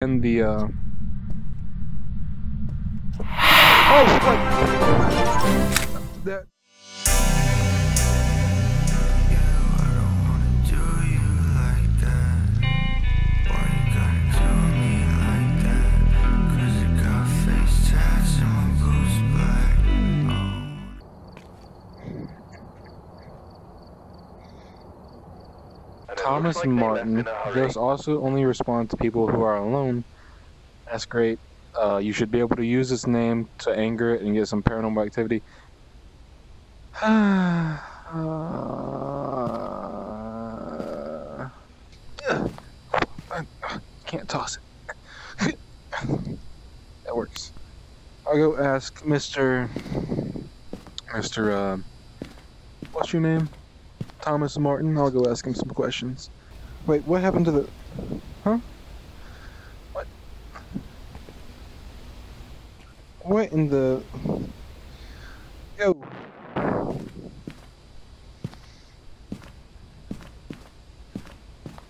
in the uh Oh that Thomas Martin. This also only respond to people who are alone. That's great. Uh, you should be able to use this name to anger it and get some paranormal activity. uh, can't toss it. that works. I'll go ask Mr. Mr. Uh, what's your name? Thomas Martin. I'll go ask him some questions. Wait, what happened to the... Huh? What? What in the... Yo.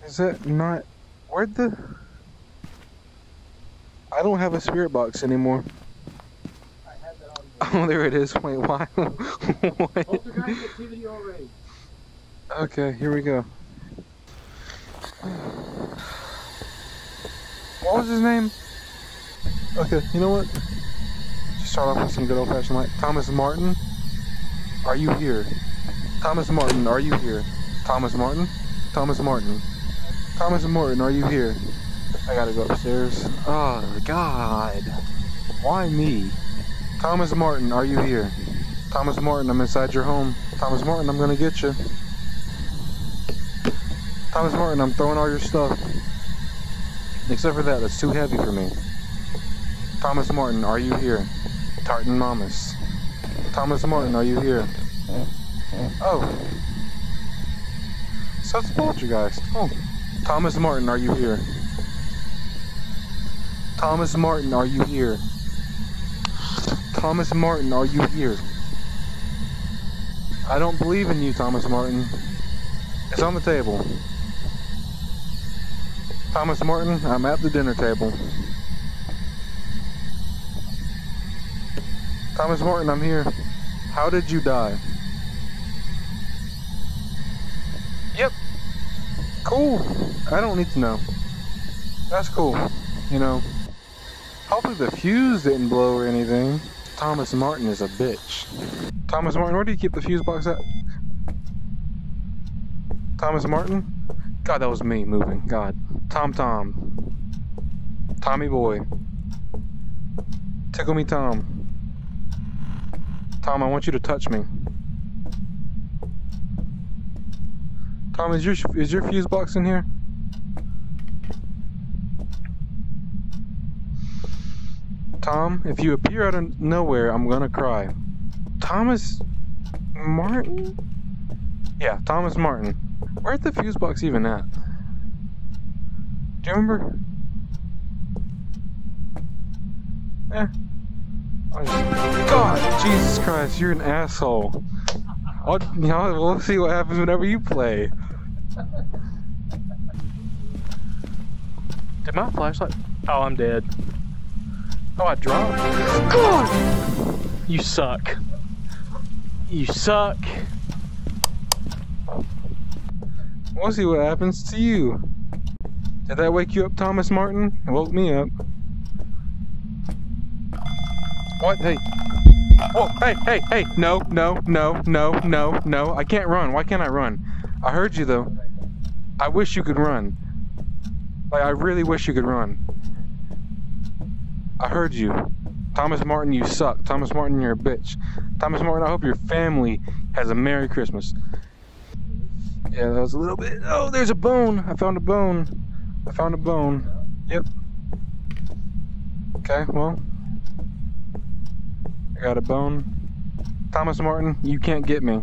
Is that not... Where'd the... I don't have a spirit box anymore. Oh, there it is. Wait, why? what? Okay, here we go. What was his name? Okay, you know what? Just start off with some good old fashioned light. Thomas Martin, are you here? Thomas Martin, are you here? Thomas Martin? Thomas Martin. Thomas Martin, are you here? I gotta go upstairs. Oh, God. Why me? Thomas Martin, are you here? Thomas Martin, I'm inside your home. Thomas Martin, I'm gonna get you. Thomas Martin, I'm throwing all your stuff. Except for that, that's too heavy for me. Thomas Martin, are you here? Tartan Mamas. Thomas Martin, are you here? Oh. So it's Poltergeist. Oh. Thomas Martin, are you here? Thomas Martin, are you here? Thomas Martin, are you here? I don't believe in you, Thomas Martin. It's on the table. Thomas Martin, I'm at the dinner table. Thomas Martin, I'm here. How did you die? Yep. Cool. I don't need to know. That's cool. You know, hopefully the fuse didn't blow or anything. Thomas Martin is a bitch. Thomas Martin, where do you keep the fuse box at? Thomas Martin? God, that was me moving. God. Tom Tom. Tommy Boy. Tickle me Tom. Tom, I want you to touch me. Tom, is your is your fuse box in here? Tom, if you appear out of nowhere, I'm gonna cry. Thomas Martin? Yeah, Thomas Martin. Where's the fuse box even at? Do you remember? Eh. God, Jesus Christ, you're an asshole. I'll, you know, we'll see what happens whenever you play. Did my flashlight? Oh, I'm dead. Oh, I dropped. God! You suck. You suck. We'll see what happens to you. Did that wake you up, Thomas Martin? It woke me up. What? Hey. Whoa, hey, hey, hey. No, no, no, no, no, no. I can't run. Why can't I run? I heard you, though. I wish you could run. Like, I really wish you could run. I heard you. Thomas Martin, you suck. Thomas Martin, you're a bitch. Thomas Martin, I hope your family has a Merry Christmas. Yeah, that was a little bit. Oh, there's a bone. I found a bone. I found a bone. Yep. Okay, well. I got a bone. Thomas Martin, you can't get me.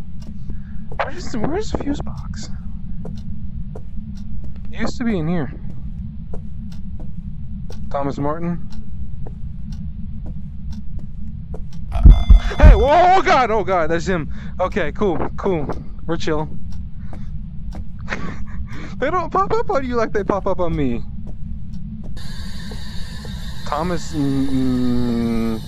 Where's the, where's the fuse box? It used to be in here. Thomas Martin. Hey, whoa, oh god, oh god, that's him. Okay, cool, cool. We're chill. They don't pop up on you like they pop up on me. Thomas. Mm,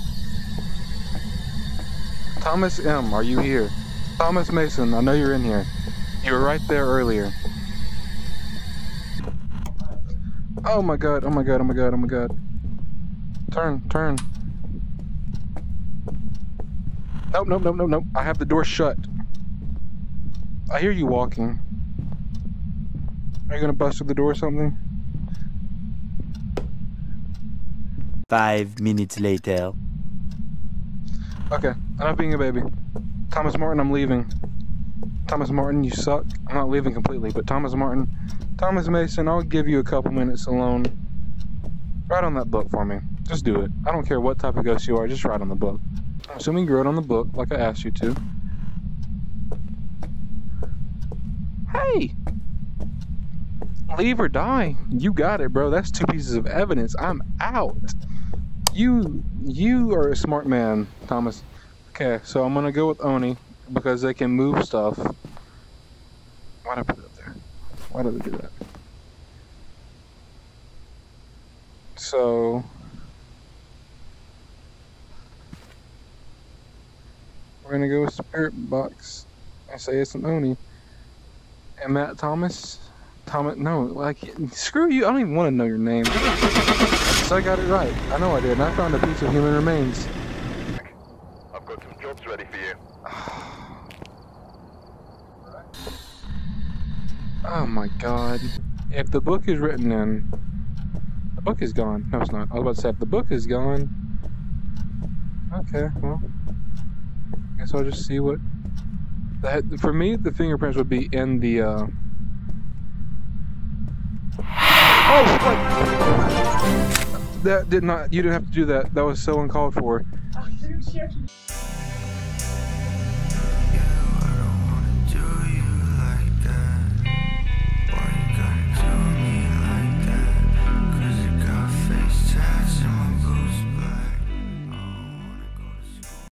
Thomas M. Are you here? Thomas Mason. I know you're in here. You were right there earlier. Oh my god. Oh my god. Oh my god. Oh my god. Turn. Turn. Nope. Nope. Nope. Nope. Nope. I have the door shut. I hear you walking. Are you gonna bust through the door or something? Five minutes later. Okay, enough being a baby. Thomas Martin, I'm leaving. Thomas Martin, you suck. I'm not leaving completely, but Thomas Martin, Thomas Mason, I'll give you a couple minutes alone. Write on that book for me. Just do it. I don't care what type of ghost you are, just write on the book. I'm assuming you wrote on the book like I asked you to. Hey! Leave or die. You got it, bro. That's two pieces of evidence. I'm out. You you are a smart man, Thomas. Okay, so I'm gonna go with Oni because they can move stuff. Why did I put it up there? Why did they do that? So we're gonna go with Spirit Box. I say it's an Oni. And Matt Thomas. Thomas, no, like screw you. I don't even want to know your name. So I got it right. I know I did. And I found a piece of human remains. I've got some jobs ready for you. Oh my god. If the book is written in, the book is gone. No, it's not. I was about to say, if the book is gone, okay, well, I guess I'll just see what. That for me, the fingerprints would be in the. Uh... Oh? That did not. You didn't have to do that. That was so uncalled for.